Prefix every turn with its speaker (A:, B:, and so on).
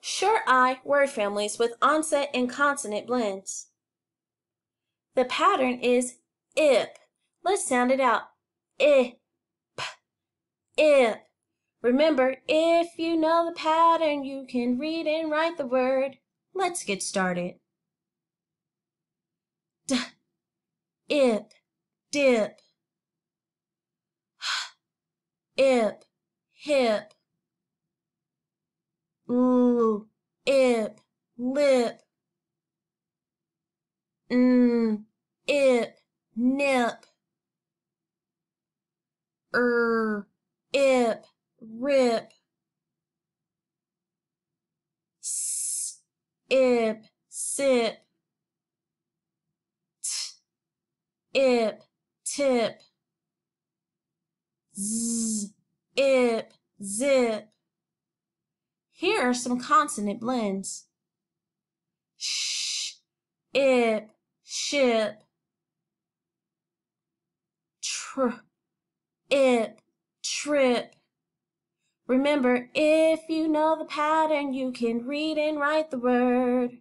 A: short I word families with onset and consonant blends. The pattern is ip. Let's sound it out. I, p, ip. Remember, if you know the pattern, you can read and write the word. Let's get started. D, ip, dip. H, ip, hip. Ip, lip. N, ip, nip. Er, ip, rip. S, ip, sip. T, ip, tip. Z, ip, zip. Here are some consonant blends. Sh, ip, ship. Tr, ip, trip. Remember, if you know the pattern, you can read and write the word.